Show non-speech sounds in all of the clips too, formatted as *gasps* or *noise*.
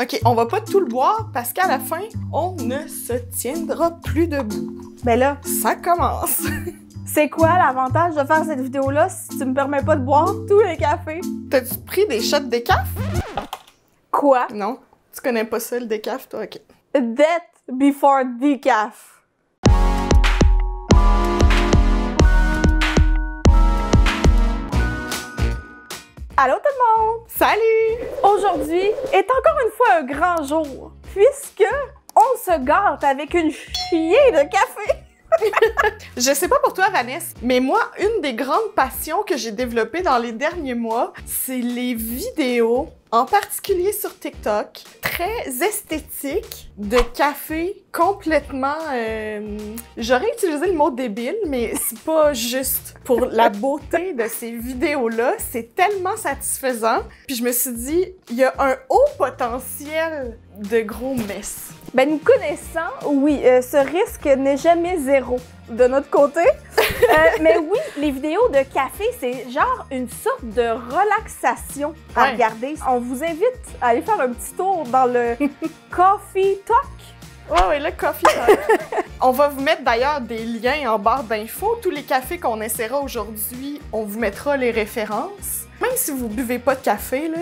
OK, on va pas tout le boire parce qu'à la fin, on ne se tiendra plus debout. Ben là, Ça commence. *laughs* c'est quoi l'avantage de faire cette vidéo-là si tu me permets pas de boire tous les cafés? T'as-tu pris des shots de décaf? Quoi? Non. Tu connais pas ça, le décaf, toi? OK. Death before decaf. Allô tout le monde! Salut! Aujourd'hui est encore une fois un grand jour, puisque on se gâte avec une chier de café. *laughs* Je sais pas pour toi, Vanessa, mais moi, une des grandes passions que j'ai développées dans les derniers mois, c'est les vidéos, en particulier sur TikTok, très esthétiques de café complètement. euh, J'aurais utilisé le mot débile, mais c'est pas juste pour la beauté de ces vidéos-là. C'est tellement satisfaisant. Puis je me suis dit, il y a un haut potentiel de gros messes. Ben nous connaissant, oui, euh, ce risque n'est jamais zéro de notre côté. *laughs* Euh, mais oui, les vidéos de café, c'est genre une sorte de relaxation à Ouais. regarder. On vous invite à aller faire un petit tour dans le *laughs* Coffee Talk. Ouais, ouais, le coffee talk. *laughs* on va vous mettre d'ailleurs des liens en barre d'infos. Tous les cafés qu'on essaiera aujourd'hui, on vous mettra les références. Même si vous buvez pas de café, là,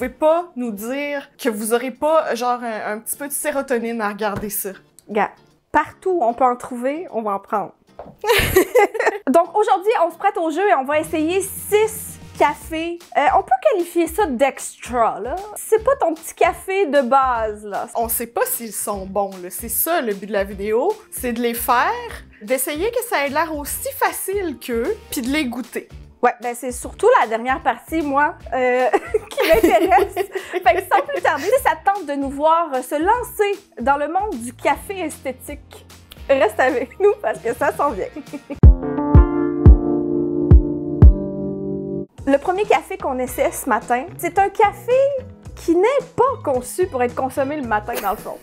pouvez pas nous dire que vous aurez pas, genre, un, un petit peu de sérotonine à regarder ça. Gars, partout où on peut en trouver, on va en prendre. *laughs* Donc aujourd'hui, on se prête au jeu et on va essayer six cafés. Euh, on peut qualifier ça d'extra, là. C'est pas ton petit café de base, là. On sait pas s'ils sont bons, là. C'est ça le but de la vidéo. C'est de les faire, d'essayer que ça ait l'air aussi facile qu'eux, puis de les goûter. Ouais, ben c'est surtout la dernière partie, moi, euh, *laughs* qui m'intéresse. fait que sans plus tarder, ça te tente de nous voir euh, se lancer dans le monde du café esthétique, reste avec nous parce que ça s'en vient. Le premier café qu'on essaie ce matin, c'est un café qui n'est pas conçu pour être consommé le matin, dans le fond.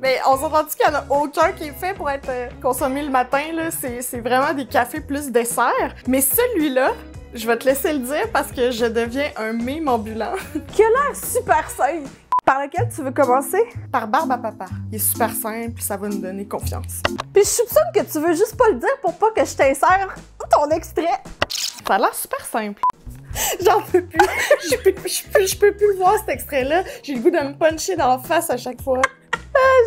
Mais on s'est rendu qu'il n'y en a aucun qui est fait pour être euh, consommé le matin. là. C'est vraiment des cafés plus dessert. Mais celui-là, je vais te laisser le dire parce que je deviens un mime ambulant. *laughs* Qui a l'air super simple. Par lequel tu veux commencer? Par Barbe à Papa. Il est super simple, ça va nous donner confiance. Puis je soupçonne que tu veux juste pas le dire pour pas que je t'insère ton extrait. Ça a l'air super simple. *laughs* J'en peux plus. *laughs* Je peux, je peux, je peux plus le voir cet extrait-là. J'ai le goût de me puncher dans la face à chaque fois.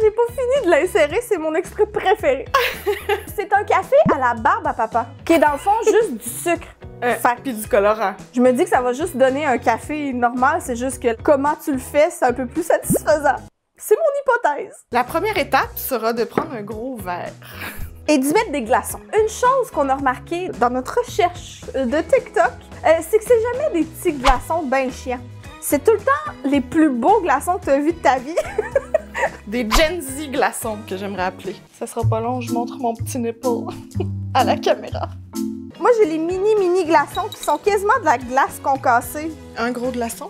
J'ai pas fini de l'insérer, c'est mon extrait préféré. *laughs* c'est un café à la barbe à papa, qui est dans le fond juste du sucre. Euh, Fait Puis du colorant. je me dis que ça va juste donner un café normal, c'est juste que comment tu le fais, c'est un peu plus satisfaisant. C'est mon hypothèse. La première étape sera de prendre un gros verre. Et d'y mettre des glaçons. Une chose qu'on a remarqué dans notre recherche de TikTok, euh, c'est que c'est jamais des petits glaçons bien chiants. C'est tout le temps les plus beaux glaçons que tu as vus de ta vie. *laughs* *laughs* Des Gen Z glaçons que j'aimerais appeler. Ça sera pas long, je montre mon petit nipple *laughs* à la caméra. Moi, j'ai les mini mini glaçons qui sont quasiment de la glace concassée. Un gros glaçon.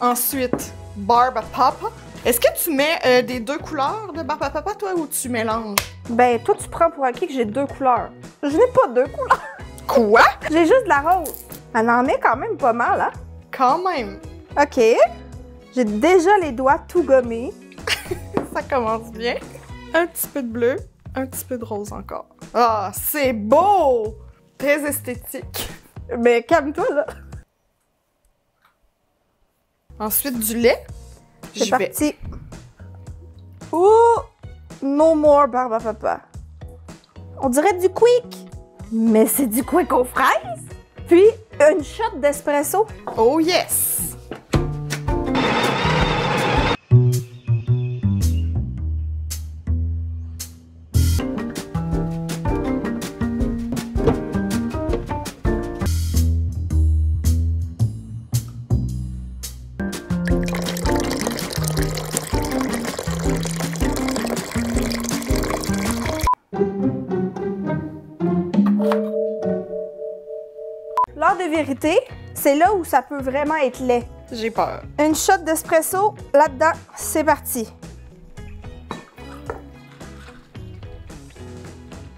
Ensuite, barbe à papa. Est-ce que tu mets euh, des deux couleurs de barbe à papa, toi, ou tu mélanges? Ben, toi, tu prends pour acquis que j'ai deux couleurs. Je n'ai pas deux couleurs. Quoi? J'ai juste de la rose. Elle en est quand même pas mal, hein? Quand même. OK. J'ai déjà les doigts tout gommés. *laughs* Ça commence bien. Un petit peu de bleu, un petit peu de rose encore. Ah, c'est beau! Très esthétique. Mais calme-toi, là. Ensuite, du lait. C'est Je vais parti. Ouh! No more barbe à papa. On dirait du quick. Mais c'est du quick aux fraises. Puis, une shot d'espresso. Oh yes! C'est là où ça peut vraiment être laid. J'ai peur. Une shot d'espresso là-dedans, c'est parti.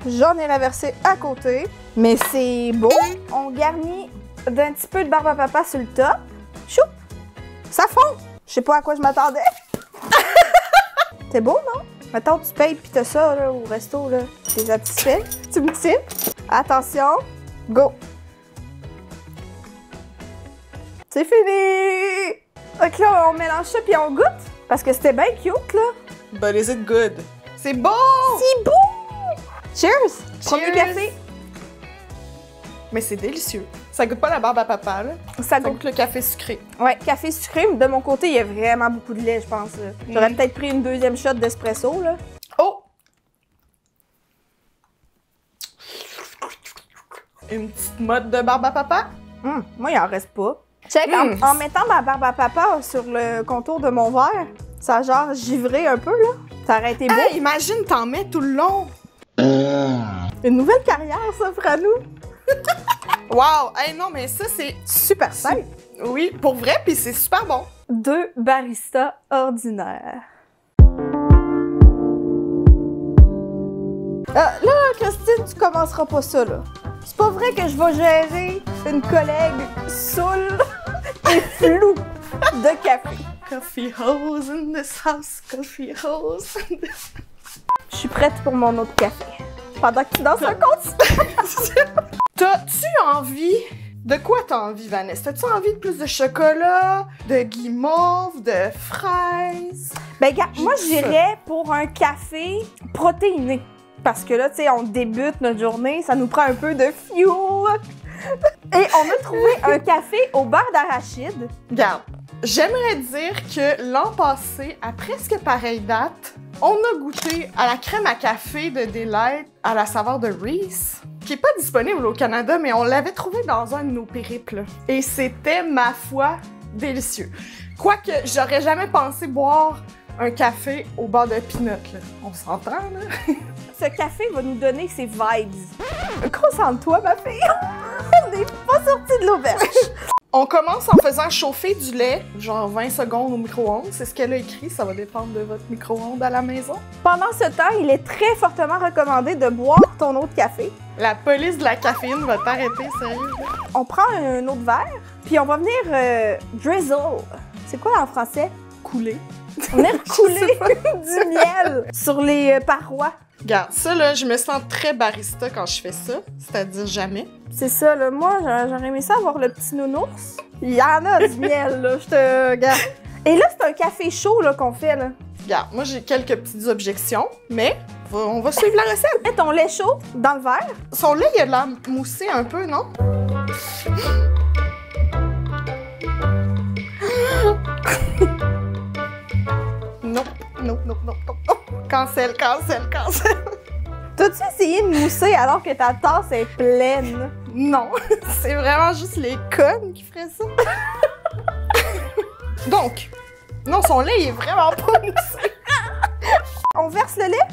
J'en ai renversé à côté, mais c'est beau. On garnit d'un petit peu de barbe à papa sur le top. Choup! Je sais pas à quoi je m'attendais. *laughs* C'est beau, non? Mettons, tu payes pis t'as ça là, au resto, là. T'es satisfait? Tu me types? Attention, go! C'est fini! Ok, là, on mélange ça puis on goûte. Parce que c'était bien cute, là. But is it good? C'est bon! C'est beau! Cheers! Premier Cheers! café. Mais c'est délicieux. Ça goûte pas la barbe à papa, là. Ça Ça goûte. goûte le café sucré. Ouais, café sucré. mais De mon côté, il y a vraiment beaucoup de lait, je pense. J'aurais Mm. peut-être pris une deuxième shot d'espresso, là. Oh! Une petite mode de barbe à papa? Hum, moi, il en reste pas. Check, en- Mm. en, mettant ma barbe à papa sur le contour de mon verre, ça a genre givré un peu, là. Ça aurait été beau. Hey, imagine, t'en mets tout le long. Une nouvelle carrière, s'offre à nous. *laughs* Wow! Hey, non, mais ça, c'est... Super simple. Oui, pour vrai, puis c'est super bon. Deux baristas ordinaires. Euh, là, Christine, tu commenceras pas ça, là. C'est pas vrai que je vais gérer une collègue saoule et floue de café. Coffee hose in this house, coffee hose in this... Je suis prête pour mon autre café. Pendant que tu danses un continue. *laughs* T'as-tu envie... De quoi t'as envie, Vanessa? T'as-tu envie de plus de chocolat, de guimauve, de fraises? Ben, gars, moi, j'irais pour un café protéiné. Parce que là, tu sais, on débute notre journée, ça nous prend un peu de fuel. *laughs* Et on a trouvé un café au beurre d'arachide. Regarde, j'aimerais dire que l'an passé, à presque pareille date, on a goûté à la crème à café de Delight à la saveur de Reese, qui est pas disponible au Canada, mais on l'avait trouvé dans un de nos périples. Et c'était, ma foi, délicieux. Quoique, j'aurais jamais pensé boire un café au beurre de là. On s'entend, là? *laughs* Ce café va nous donner ses vibes. Concentre-toi, ma fille. *laughs* on n'est pas sorti de l'auberge. On commence en faisant chauffer du lait, genre 20 secondes au micro-ondes. C'est ce qu'elle a écrit, ça va dépendre de votre micro-ondes à la maison. Pendant ce temps, il est très fortement recommandé de boire ton autre café. La police de la caféine va t'arrêter, sérieux. On prend un autre verre, puis on va venir euh, drizzle. C'est quoi en français? Couler. On vient *laughs* couler *laughs* du miel sur les euh, parois. Regarde, ça là, je me sens très barista quand je fais ça, c'est-à-dire jamais. C'est ça, là. Moi, j'a- j'aurais aimé ça avoir le petit nounours. Il y en a du miel, là. Je te regarde. Et là, c'est un café chaud, là, qu'on fait, là. Regarde, moi j'ai quelques petites objections, mais on va- suivre la recette. Mets ton lait chaud dans le verre. Son lait, il a de l'air moussé un peu, *gasps* non, non, non, non, non, non. Cancel, cancel, cancel. *laughs* T'as-tu essayé de mousser alors que ta tasse est pleine? Non, *laughs* c'est vraiment juste les connes qui feraient ça. *laughs* Donc, non, son lait il est vraiment pas moussé. On verse le lait?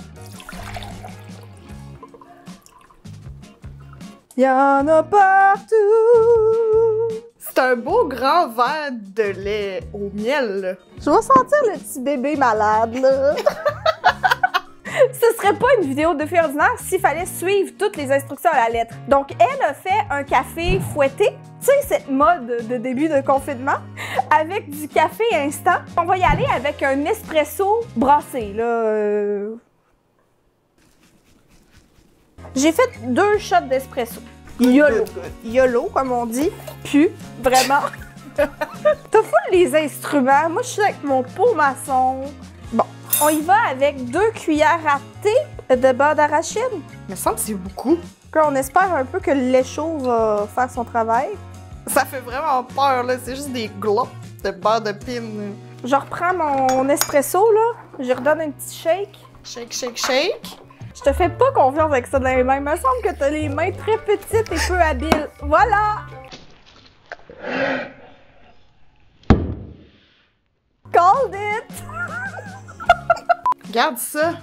Il y en a partout. C'est un beau grand verre de lait au miel. Je vais sentir le petit bébé malade, là. Ce serait pas une vidéo de fille ordinaire s'il fallait suivre toutes les instructions à la lettre. Donc, elle a fait un café fouetté. Tu sais, cette mode de début de confinement, avec du café instant. On va y aller avec un espresso brassé, là. euh. J'ai fait deux shots d'espresso. YOLO. YOLO, comme on dit. Puis, vraiment. *laughs* T'as fou les instruments. Moi, je suis avec mon pot maçon. Bon, on y va avec deux cuillères à thé de beurre d'arachide. Semble que c'est beaucoup. Puis on espère un peu que le lait chaud va faire son travail. Ça fait vraiment peur, là. C'est juste des glopes de beurre de pin. là. Je reprends mon espresso, là. Je redonne un petit shake. Shake, shake, shake. Je te fais pas confiance avec ça dans les mains. Il me semble que t'as les mains très petites et peu habiles. Voilà! Called it! Regarde ça.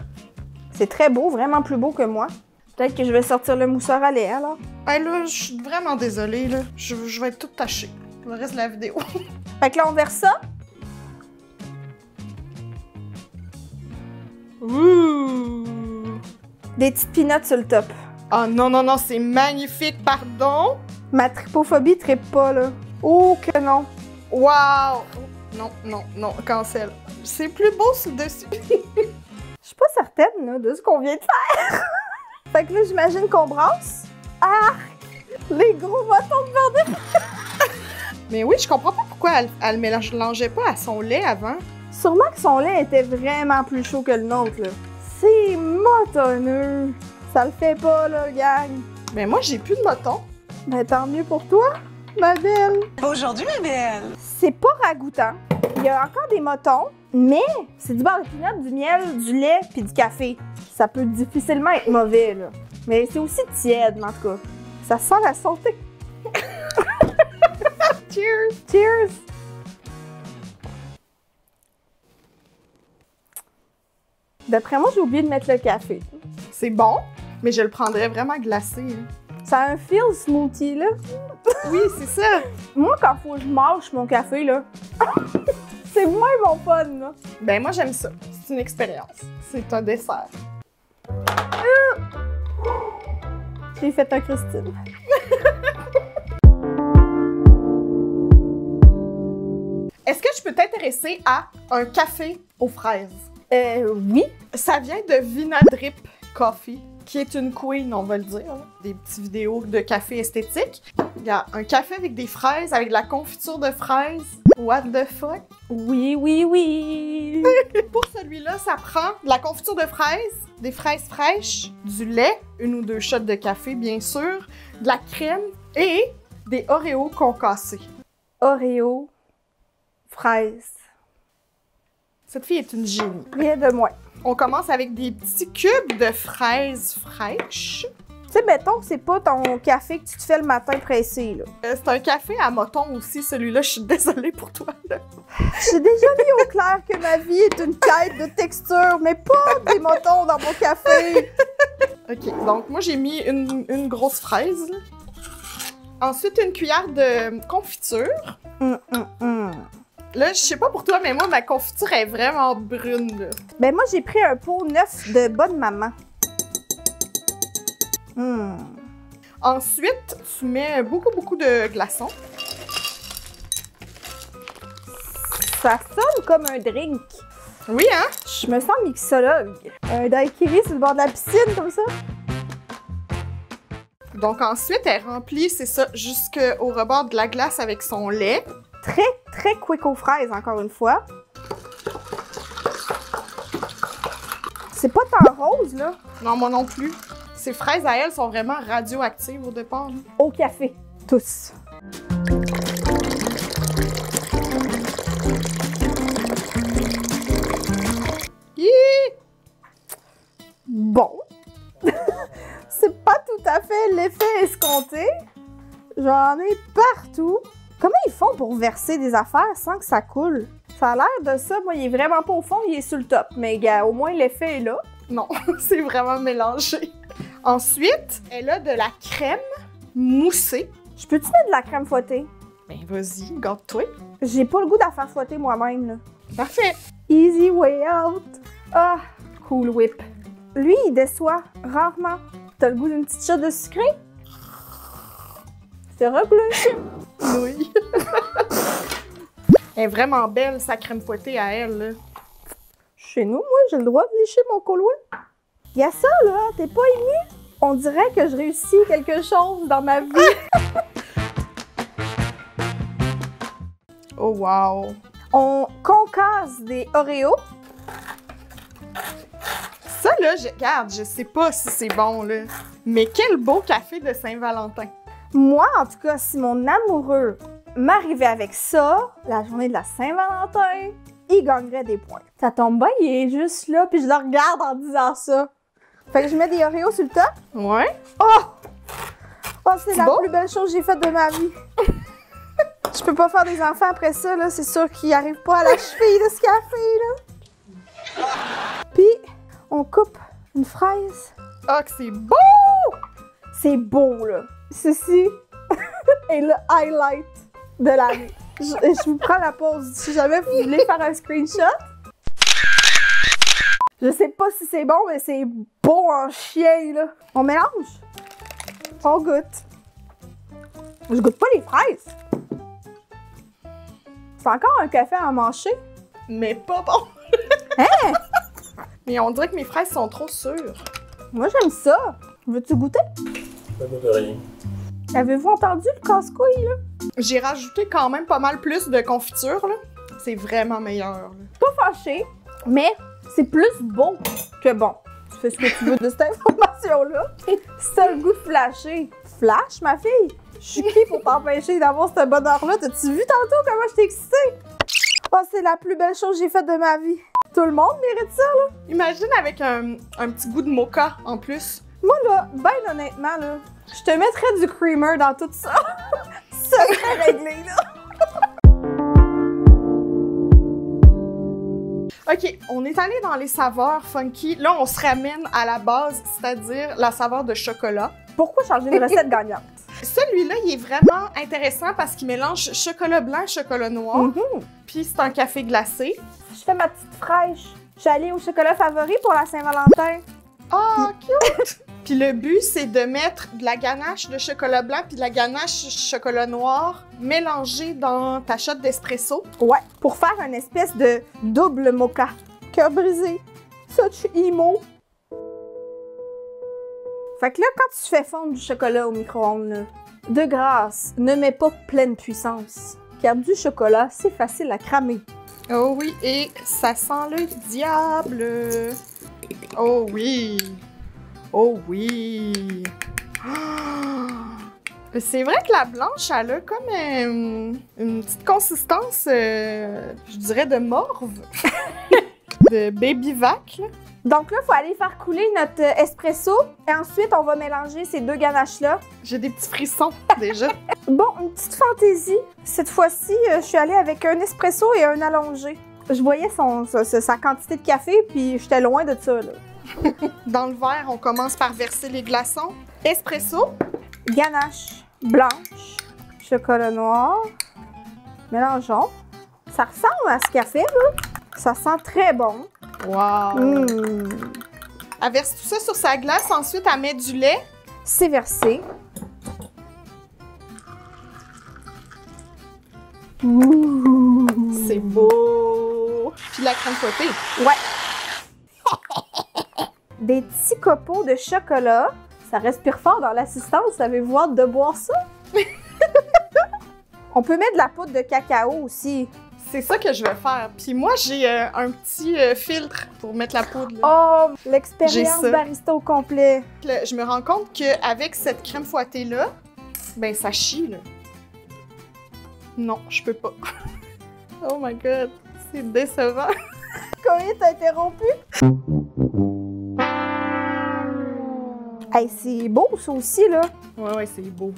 C'est très beau, vraiment plus beau que moi. Peut-être que je vais sortir le mousseur à lait, alors. Hey, là, je suis vraiment désolée, là. Je, je vais être toute tachée. Le reste de la vidéo. *laughs* Fait que là, on verse ça. Ouh. Des petites peanuts sur le top. Oh non, non, non, c'est magnifique, pardon? Ma tripophobie trippe pas, là. Oh que non. Wow. non, non, non, cancel. C'est plus beau sur le dessus. *laughs* Je suis pas certaine là, de ce qu'on vient de faire. *laughs* fait que là, j'imagine qu'on brasse. Ah! Les gros bâtons de beurre de *laughs* Mais oui, je comprends pas pourquoi elle, elle mélangeait pas à son lait avant. Sûrement que son lait était vraiment plus chaud que le nôtre, là. C'est motonneux. Ça le fait pas, là, gang. Mais moi, j'ai plus de moton. Ben, tant mieux pour toi, ma belle. Aujourd'hui, ma belle. C'est pas ragoûtant. Il y a encore des motons, mais c'est du beurre de pinot, du miel, du lait puis du café. Ça peut difficilement être mauvais, là. Mais c'est aussi tiède, en tout cas. Ça sent la santé. *laughs* Cheers! Cheers! D'après moi, j'ai oublié de mettre le café. C'est bon, mais je le prendrais vraiment glacé. hein. Ça a un feel smoothie, là. Oui, c'est ça. Moi, quand faut que je mâche mon café, là, *laughs* c'est moins mon fun, là. Ben moi, j'aime ça. C'est une expérience. C'est un dessert. J'ai fait un Christine. *laughs* Est-ce que je peux t'intéresser à un café aux fraises? Euh, oui. Ça vient de Vinadrip Coffee, qui est une queen, on va le dire. Des petites vidéos de café esthétique. Il y a un café avec des fraises, avec de la confiture de fraises. What the fuck? Oui, oui, oui. *laughs* Pour celui-là, ça prend de la confiture de fraises, des fraises fraîches, du lait, une ou deux shots de café, bien sûr, de la crème et des Oreos concassés. Oreo, fraise. Cette fille est une génie. Rien de moins. On commence avec des petits cubes de fraises fraîches. Tu sais, mettons que c'est pas ton café que tu te fais le matin pressé, là. Euh, c'est un café à moton aussi, celui-là. Je suis désolée pour toi. là. J'ai déjà mis au clair que ma vie est une quête de texture, mais pas des motons dans mon café. OK, donc moi, j'ai mis une, une grosse fraise. là. Ensuite, une cuillère de confiture. Hum, hum, hum. Là, je sais pas pour toi, mais moi, ma confiture est vraiment brune. là. Ben moi, j'ai pris un pot neuf de bonne maman. Hum. Ensuite, tu mets beaucoup, beaucoup de glaçons. Ça sonne comme un drink. Oui, hein? Je me sens mixologue. Un daiquiri sur le bord de la piscine, comme ça? Donc ensuite, elle remplit, c'est ça, jusqu'au rebord de la glace avec son lait. Très, très quick aux fraises, encore une fois. C'est pas tant rose, là. Non, moi non plus. Ces fraises à elle sont vraiment radioactives au départ. là. Au café. Tous. Hi! Bon. *laughs* C'est pas tout à fait l'effet escompté. J'en ai partout. Comment ils font pour verser des affaires sans que ça coule? Ça a l'air de ça. Moi, il est vraiment pas au fond, il est sur le top. Mais gars, au moins l'effet est là. Non, *laughs* c'est vraiment mélangé. Ensuite, elle a de la crème moussée. Je peux-tu mettre de la crème fouettée? Ben vas-y, garde-toi. J'ai pas le goût d'en faire fouetter moi-même, là. Parfait. Easy way out. Ah, cool whip. Lui, il déçoit rarement. T'as le goût d'une petite shot de sucré? C'est rebleu. Oui. elle est vraiment belle, sa crème fouettée à elle. là. Chez nous, moi, j'ai le droit de lécher mon colouet. Y a ça, là. T'es pas ému? On dirait que je réussis quelque chose dans ma vie. *laughs* Oh wow. On concasse des Oreos. Ça là, je regarde, je sais pas si c'est bon là. Mais quel beau café de Saint-Valentin. Moi, en tout cas, si mon amoureux m'arrivait avec ça, la journée de la Saint-Valentin, il gagnerait des points. Ça tombe bien, il est juste là, puis je le regarde en disant ça. Fait que je mets des Oreos sur le top. Ouais. Oh! Oh, c'est la bon? plus belle chose que j'ai faite de ma vie. *laughs* Je peux pas faire des enfants après ça, là. C'est sûr qu'ils arrivent pas à la cheville de ce café, là. Puis, on coupe une fraise. Ah que c'est beau! C'est beau, là. Ceci *laughs* est le highlight de l'année. Je, je vous prends la pause. Si jamais vous voulez faire un screenshot. Je sais pas si c'est bon, mais c'est beau en chien, là. On mélange. On goûte. Je goûte pas les fraises. C'est encore un café à manger? Mais pas bon. *laughs* Hein? Mais on dirait que mes fraises sont trop sûres. Moi, j'aime ça. Veux-tu goûter? Ça goûte rien. Avez-vous entendu le casse-couille, là? J'ai rajouté quand même pas mal plus de confiture, là. C'est vraiment meilleur, là. Pas fâché, mais c'est plus beau que bon. Tu fais ce que tu veux de cette information-là. Si t'as le goût de flasher, flash, ma fille! Je suis qui pour t'empêcher d'avoir ce bonheur-là? T'as-tu vu tantôt comment je t'ai excitée? Oh, c'est la plus belle chose que j'ai faite de ma vie. Tout le monde mérite ça, là. Imagine avec un, un petit goût de mocha en plus. Moi, là, ben honnêtement, là, je te mettrais du creamer dans tout ça. *laughs* ça serait réglé, là. Ok, on est allé dans les saveurs funky. Là, on se ramène à la base, c'est-à-dire la saveur de chocolat. Pourquoi changer une recette gagnante? *laughs* Celui-là, il est vraiment intéressant parce qu'il mélange chocolat blanc et chocolat noir. Mhm. Puis c'est un café glacé. Je fais ma petite fraîche. Je suis allée au chocolat favori pour la Saint-Valentin. Oh, cute! *laughs* puis le but, c'est de mettre de la ganache de chocolat blanc puis de la ganache chocolat noir mélangée dans ta shot d'espresso. Ouais, pour faire une espèce de double mocha. Cœur brisé. Such emo. Fait que là, quand tu fais fondre du chocolat au micro-ondes, de grâce, ne mets pas pleine puissance. Car du chocolat, c'est facile à cramer. Oh oui, et ça sent le diable. Oh oui. Oh oui. *gasps* C'est vrai que la blanche, elle a comme euh, une petite consistance, euh, je dirais, de morve. *laughs* de baby vac. là. Donc là, il faut aller faire couler notre euh, espresso. Et ensuite, on va mélanger ces deux ganaches-là. J'ai des petits frissons déjà. *laughs* Bon, une petite fantaisie. Cette fois-ci, je suis allée avec un espresso et un allongé. Je voyais son, sa, sa- sa quantité de café, puis j'étais loin de ça. Là. *laughs* Dans le verre, on commence par verser les glaçons. Espresso. Ganache blanche, chocolat noir. Mélangeons. Ça ressemble à ce café, là. Ça sent très bon. Wow. Mmh. Elle verse tout ça sur sa glace. Ensuite, elle met du lait. C'est versé. C'est beau. Puis la crème fouettée. Ouais. Des petits copeaux de chocolat. Ça respire fort dans l'assistance. Avez-vous hâte de boire ça? *laughs* On peut mettre de la poudre de cacao aussi. C'est ça que je vais faire. Puis moi, j'ai euh, un petit euh, filtre pour mettre la poudre. là. Oh, l'expérience barista au complet. Je me rends compte qu'avec cette crème fouettée-là, ben ça chie, là. Non, je peux pas. *laughs* oh my god, c'est décevant. *laughs* Corinne t'a interrompu? Hey, c'est beau ça aussi, là. Ouais, ouais, c'est beau.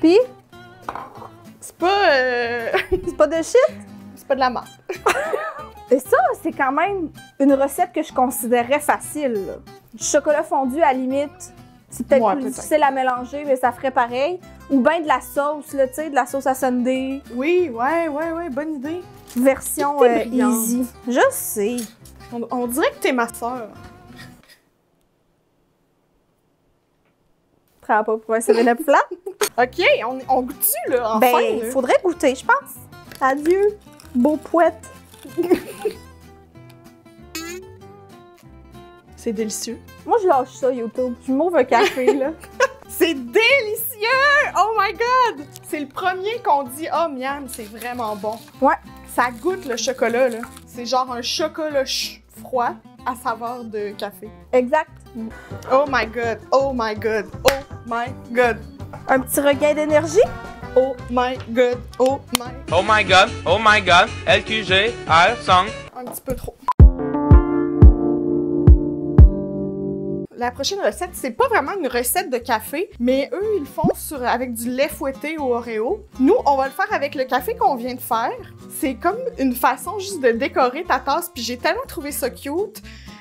Puis, C'est pas... euh, *laughs* c'est pas de shit? c'est pas de la marque. *laughs* Et ça, c'est quand même une recette que je considérerais facile. là. Du chocolat fondu, à la limite, c'est peut-être Ouais, plus difficile à mélanger, mais ça ferait pareil. Ou bien de la sauce, là, tu sais, de la sauce à sundae, Oui, ouais, ouais, ouais, bonne idée. version euh, easy. Je sais. On, on dirait que t'es ma sœur. Prends pas pour un 7-up flat. *laughs* OK, on, on goûte-tu, là, enfin, ben, il faudrait goûter, je pense. Adieu, beau poète. *laughs* C'est délicieux. Moi, je lâche ça, YouTube. Je m'ouvre un café, là. *laughs* C'est délicieux! Oh my god! C'est le premier qu'on dit « Oh, miam, c'est vraiment bon. » Ouais. Ça goûte le chocolat, là. C'est genre un chocolat ch- froid à saveur de café. Exact. Oh my god! Oh my god! Oh my god! Un petit regain d'énergie? Oh my god! Oh my... Oh my god, oh my god, LQG, R, song. Un petit peu trop. La prochaine recette, c'est pas vraiment une recette de café, mais eux, ils le font sur, avec du lait fouetté au Oreo. Nous, on va le faire avec le café qu'on vient de faire. C'est comme une façon juste de décorer ta tasse, puis j'ai tellement trouvé ça cute.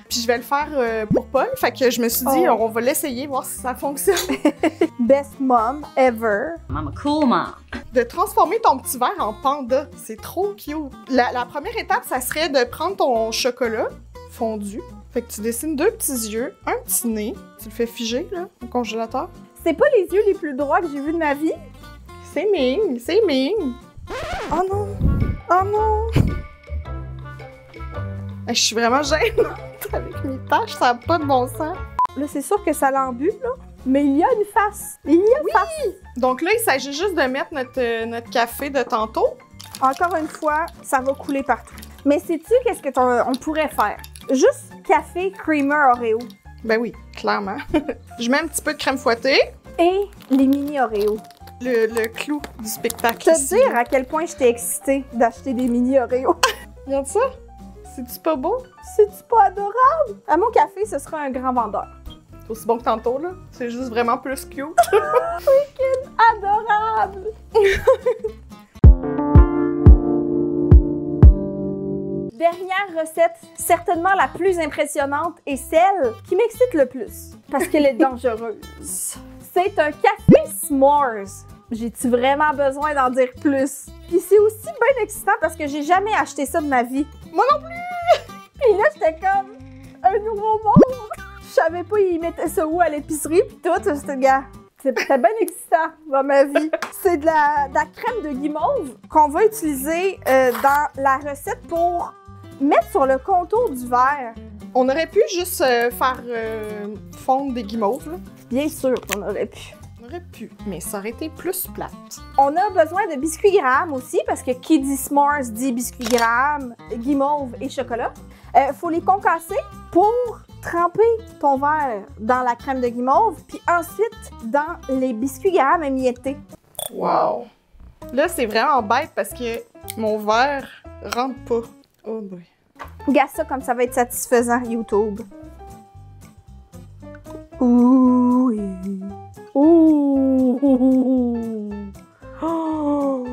Puis je vais le faire euh, pour Paul, fait que je me suis dit, Oh. on va l'essayer, voir si ça fonctionne. *laughs* Best mom ever. I'm a cool mom. de transformer ton petit verre en panda. C'est trop cute. La, la première étape, ça serait de prendre ton chocolat fondu. Fait que tu dessines deux petits yeux, un petit nez. Tu le fais figer, là, au congélateur. C'est pas les yeux les plus droits que j'ai vus de ma vie? C'est ming, c'est ming. Oh non! Oh non! Je suis vraiment gênante *laughs* avec mes tâches, ça n'a pas de bon sens. Là, c'est sûr que ça l'embue, là. Mais il y a une face. Il y a une face. Donc là, il s'agit juste de mettre notre, euh, notre café de tantôt. Encore une fois, ça va couler partout. Mais sais-tu qu'est-ce que t'en- on pourrait faire? Juste café creamer Oreo Ben oui, clairement. *laughs* Je mets un petit peu de crème fouettée. et les mini Oreo. Le, le clou du spectacle. Te ici. dire à quel point j'étais excitée d'acheter des mini Oreo. *laughs* Regarde ça. C'est-tu pas beau? C'est-tu pas adorable? À mon café, ce sera un grand vendeur. C'est aussi bon que tantôt, là. C'est juste vraiment plus cute. *laughs* Adorable! *laughs* Dernière recette, certainement la plus impressionnante et celle qui m'excite le plus parce qu'elle est dangereuse. *laughs* C'est un café s'mores. J'ai-tu vraiment besoin d'en dire plus? Puis c'est aussi bien excitant parce que j'ai jamais acheté ça de ma vie. Moi non plus! *laughs* Puis là, j'étais comme un nouveau monde! Je savais pas, ils mettaient ça où à l'épicerie, puis tout, c'était gars. C'était bien excitant dans ma vie. C'est de la, de la crème de guimauve qu'on va utiliser euh, dans la recette pour mettre sur le contour du verre. On aurait pu juste euh, faire euh, fondre des guimauves, là. Bien sûr qu'on aurait pu. Pu, mais ça aurait été plus plate. On a besoin de biscuits grammes aussi, parce que qui dit s'mores dit biscuits grammes, guimauve et chocolat. Euh, faut les concasser pour tremper ton verre dans la crème de guimauve, puis ensuite dans les biscuits grammes émiettés. Wow! Là, c'est vraiment bête parce que mon verre rentre pas. Oh boy. Regarde ça comme ça va être satisfaisant, YouTube. Ouh, Ouh. Oh.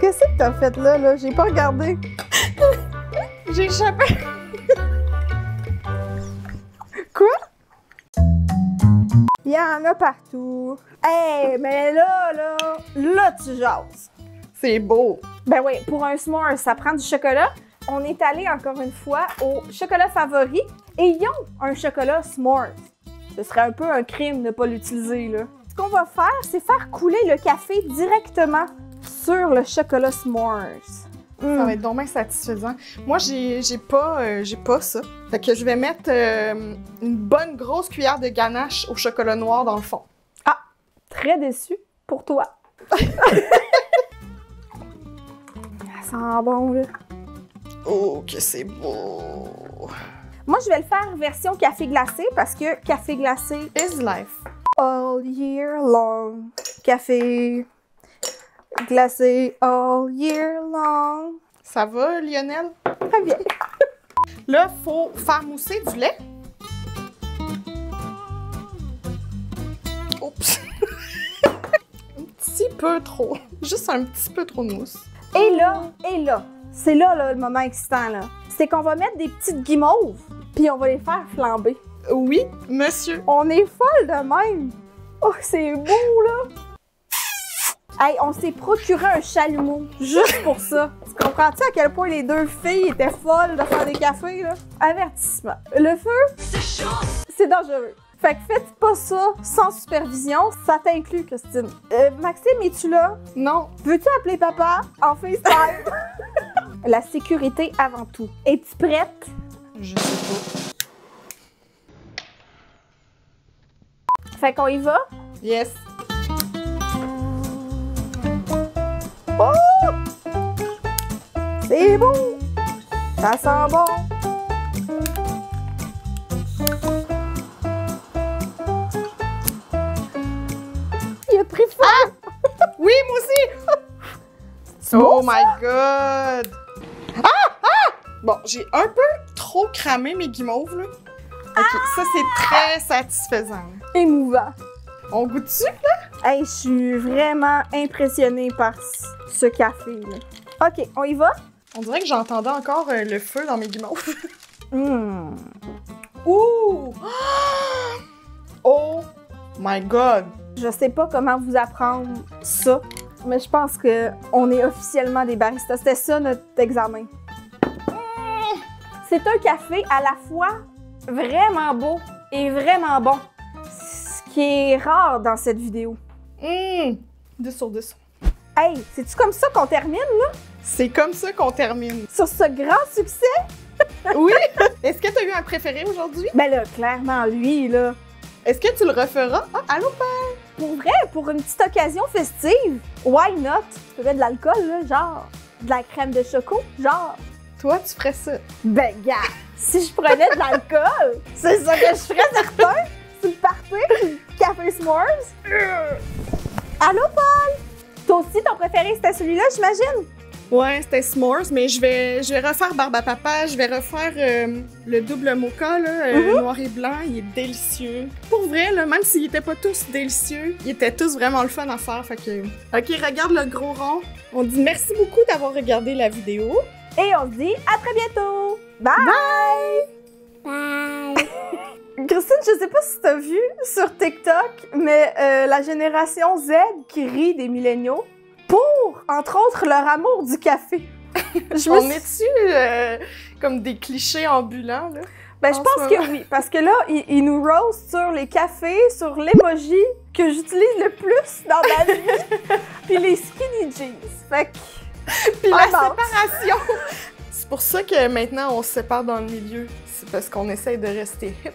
Qu'est-ce que t'as fait là, là? J'ai pas regardé. *laughs* J'ai échappé! Quoi? Il y en a partout. Hey, mais là, là, là, tu jases. C'est beau! Ben oui, pour un s'more, ça prend du chocolat. On est allé encore une fois au chocolat favori et ils ont un chocolat s'more. Ce serait un peu un crime de ne pas l'utiliser, là. Ce qu'on va faire, c'est faire couler le café directement sur le chocolat s'mores. Ça Mm. va être dommage satisfaisant. Moi, j'ai j'ai pas, euh, j'ai pas ça. Fait que je vais mettre euh, une bonne grosse cuillère de ganache au chocolat noir dans le fond. Très déçu pour toi. *laughs* sent bon, là. Oh, que c'est beau! Moi, je vais le faire version café glacé parce que café glacé Is life. all year long. Café glacé all year long. Ça va, Lionel? Très bien. Là, faut faire mousser du lait. Oups! *laughs* un petit peu trop. Juste un petit peu trop de mousse. Et là, et là, c'est là, là, le moment excitant, là. C'est qu'on va mettre des petites guimauves, puis on va les faire flamber. Oui, monsieur. On est folle de même. Oh, c'est beau, là. Hey, on s'est procuré un chalumeau juste pour ça. Tu comprends-tu à quel point les deux filles étaient folles de faire des cafés, là? Avertissement. Le feu, c'est dangereux. Fait que faites pas ça sans supervision, ça t'inclut, Christine. Euh, Maxime, es-tu là? Non. Veux-tu appeler papa? En FaceTime? *laughs* La sécurité avant tout. Es-tu prête? Je sais Fait qu'on y va? pas. Yes. Oh! C'est beau! Ça sent bon! Il a pris feu! Oui, moi aussi! bon, oh my god! Ah! Ah! Bon, j'ai un peu trop cramé mes guimauves, là. Ok, ça c'est très satisfaisant. Émouvant. On goûte dessus? Hey, je suis vraiment impressionnée par ce café. là. OK, on y va? On dirait que j'entendais encore euh, le feu dans mes guimauves. *laughs* Hmm. Ouh! Ah! Oh my god! Je sais pas comment vous apprendre ça, mais je pense que on est officiellement des baristas. C'était ça notre examen. C'est un café à la fois vraiment beau et vraiment bon. Ce qui est rare dans cette vidéo. Hum, 10 sur 10. Hey, c'est-tu comme ça qu'on termine, là? C'est comme ça qu'on termine. Sur ce grand succès? Oui! *laughs* Est-ce que tu as eu un préféré aujourd'hui? Ben là, clairement, lui, là. Est-ce que tu le referas? Ah, allô? Pour vrai, pour une petite occasion festive, why not? Tu peux mettre de l'alcool, là, genre de la crème de choco, genre. Toi, tu ferais ça. Ben, gars, si je prenais de l'alcool, *laughs* c'est ça que je ferais certain. C'est le party, café s'mores. Allô, Paul? Toi aussi, ton préféré, c'était celui-là, j'imagine? Ouais, c'était s'mores, mais je vais, je vais refaire Barbe à Papa. Je vais refaire euh, le double mocha, là, euh, noir et blanc. Il est délicieux. Pour vrai, là, même s'ils étaient pas tous délicieux, ils étaient tous vraiment le fun à faire. Fait que... Ok, regarde le gros rond. On dit merci beaucoup d'avoir regardé la vidéo. Et on se dit à très bientôt! Bye! Bye. *laughs* Christine, je sais pas si t'as vu sur TikTok, mais euh, la génération Z qui rit des milléniaux pour, entre autres, leur amour du café. *laughs* Je me On suis- est-tu euh, comme des clichés ambulants, là? Ben, je en pense que oui, parce que là, ils, nous roast sur les cafés, sur l'emoji que j'utilise le plus dans ma vie, *laughs* puis les skinny jeans. Fait que... Puis la séparation! C'est pour ça que maintenant on se sépare dans le milieu. C'est parce qu'on essaye de rester hip.